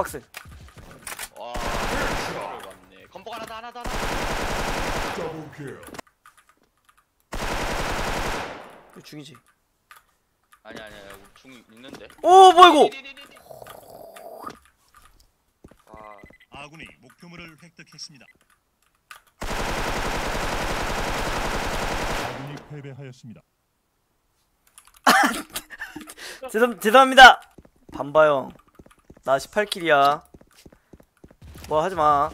건박스 와 맞네 건복 하나 더 하나 더 하나. 이거 중이지 아니 아니 아니 중 있는데 오 뭐야 이거. 아 아군이 목표물을 획득했습니다. 아군이 패배하였습니다. 죄송, 죄송합니다 반바형 나 18킬이야. 뭐 하지마.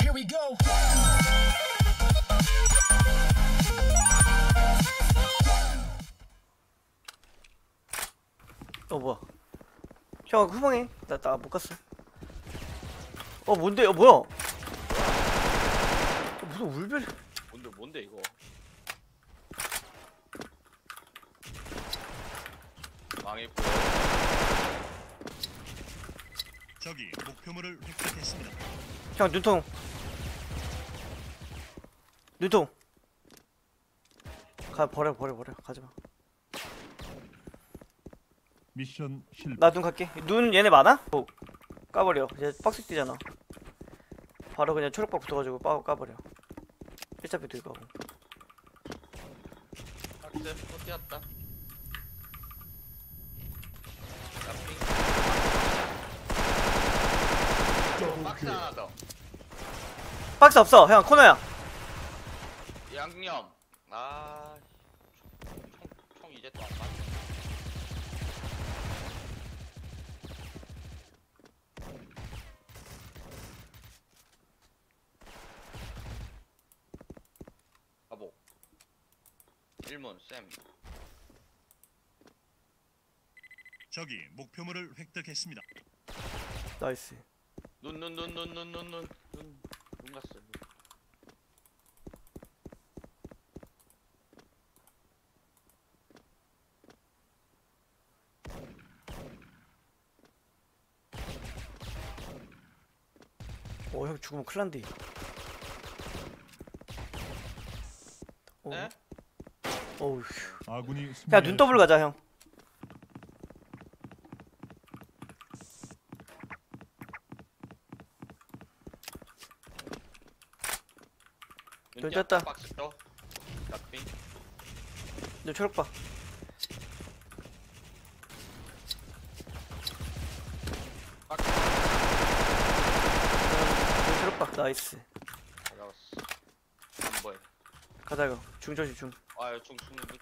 Here we go. 어 뭐야? 형 후방에? 나나 못 갔어. 어 뭔데? 어 뭐야? 어, 무슨 울벨 뭔데 뭔데 이거 망했고요 적이 목표물을 획득했습니다. 형 눈통. 눈통. 가 버려 버려 버려. 가지마. 미션 실패. 나 눈 갈게. 눈 얘네 많아? 어, 까버려. 이제 박스 뛰잖아. 바로 그냥 초록박 붙어가지고 빠, 까버려. 1차피 들고 하고. 박스 또 뛰었다 박스 없어. 형 코너야. 양념. 아... 총, 총 이제 또 안 맞네. 바보. 일문 쌤. 저기 목표물을 획득했습니다. 나이스. 눈 눈 눈 눈 눈 눈눈. 갔어 눈. 어형 죽으면 큰일난데 어, 에? 어우 아군이 야 눈 더블 가자 형 눈 떴다. 박스 초록 봐. 박스. 음, 초록 봐. 나이스. 나왔어. 뭐야? 가자 중저지 중. 아, 중 중, 중.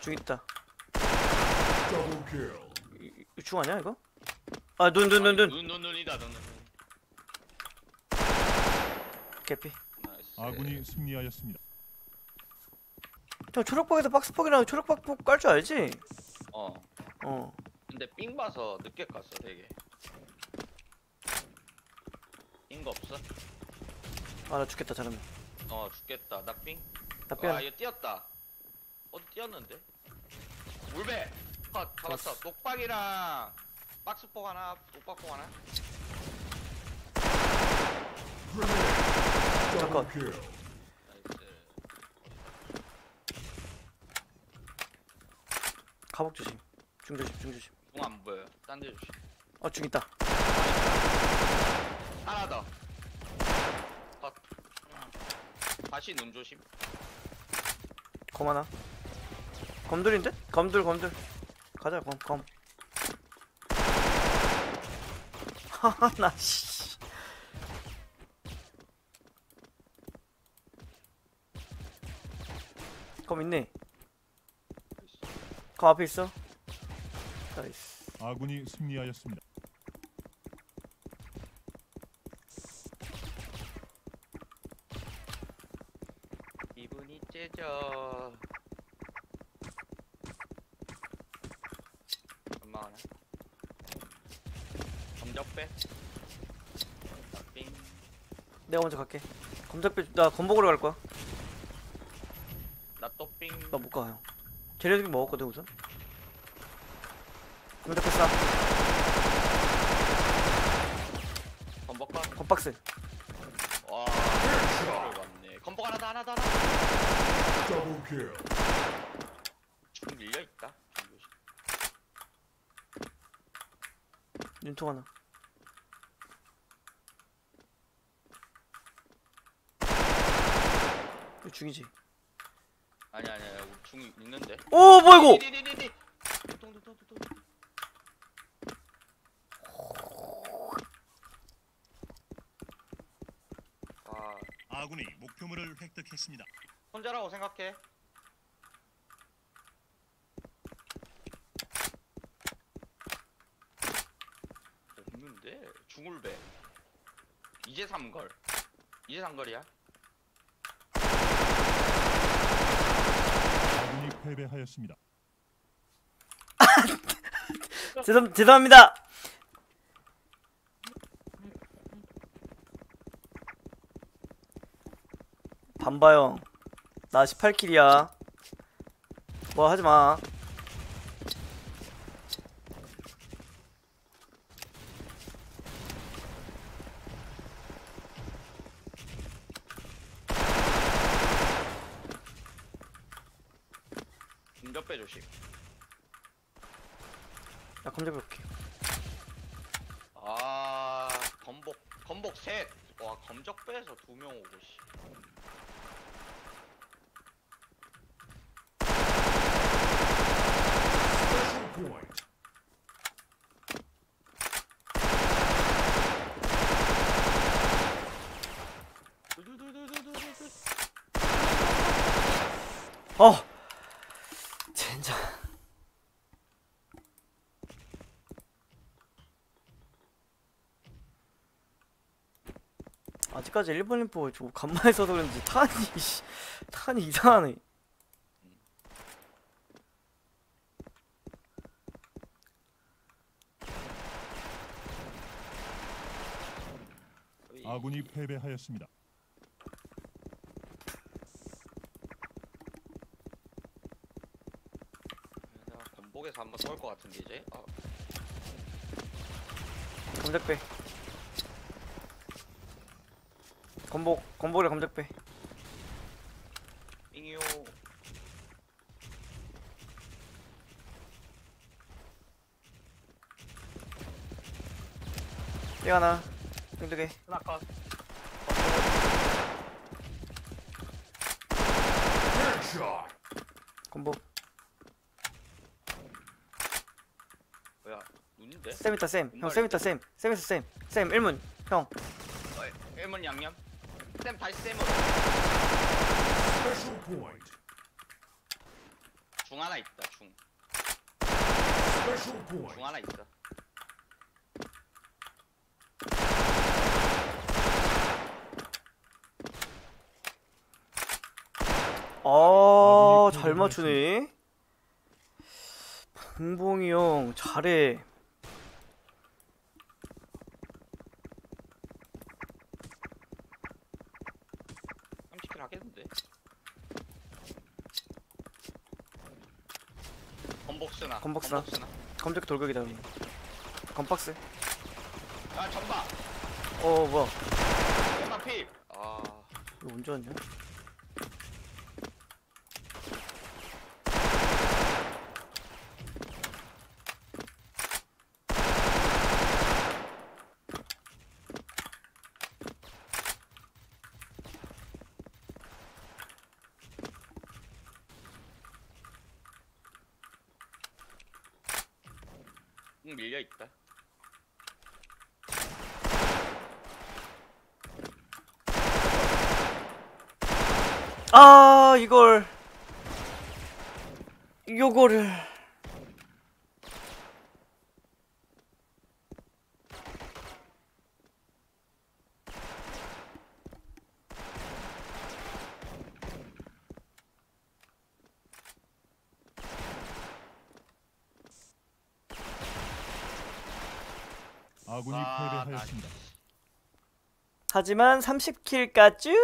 중, 있다. 중 아니야 이거? 아눈눈눈 눈 눈 눈 눈이다 눈 눈. 개피 나이스. 아군이 승리하였습니다. 형 초록박에서 박스폭이랑 초록박 폭 깔 줄 알지? 어 어 근데 삥 봐서 늦게 갔어 되게 삥거 없어? 아 나 죽겠다 잘하면 어 죽겠다 나 삥? 나와 빼야 이거 뛰었다 어디 뛰었는데? 울베 컷 잡았어 녹박이랑 박스폭 하나 녹박폭 하나 Grenade. 잠깐. Double kill. 나이스 가복 조심 중 조심 중 조심 중안 보여 딴데 주시 어중 있다 하나 더 컷. 다시 눈 조심 검 하나 검들인데? 검들 검들 가자 검 검 하 나 씨. 검 있네 검 앞에 있어 나이스 아군이 승리하였습니다. 기분이 째져 엄마하나 검적배 빙 내가 먼저 갈게 검작배 나 검복으로 갈 거야 나또빙 나 못 가 형 재료들이 먹었거든 우선 검작배 싸 검복박 검박스 와 이거를 맞네 검복 박스폭 하나 더 하나 더 하나 더. Double kill. 중 밀려 있다. 중 조심. 눈통 하나. 이거 중이지. 아니 아니 아니 중 있는데. 오 뭐야 이거? 디디디디디. 아 아군이 목표물을 획득했습니다. 혼자라고 생각해. 없는데 중울배. 이제 삼걸. 이제 삼걸이야. 아군이 패배하였습니다. 죄송 죄송합니다. 반바형 나 18킬이야. 뭐 하지 마. 중접배 조심. 나 검정 볼게. 아 건복 건복 셋. 와 검적배에서 두 명 오고 씨. Special point. 어. 젠장. 아직까지 1번 림포 저 간만에 써서 그런지 탄이 씨, 탄이 이상하네. 아군이 패배하였습니다. 내가 건복에서 한번 쏠것 같은데 이제. 아, 검색배. 건복 건복이랑 검색배. 잉요. 삐 하나. 땡두개. 하나 컷. 건복. 뭐야 눈인데? 쌤 있다 쌤. 형쌤 있다 쌤. 쌤 있어 쌤. 쌤 1문. 형. 어, 일문 양념. 쌤 다시. Special point. 중 하나 있다 중. Special point. 중 하나 있어. 아, 잘 맞추네. 봉봉이 형 잘해. 하겠는데. 건복스나. 건복스나. 검색 돌격이다. 형님. 건박스. 아 전봐. 어 뭐야? 전봐 피. 아. 이거 언제 왔냐? 응 밀려 있다. 아 이걸 요거를 아군이 아, 패배하였습니다. 하지만 30킬까지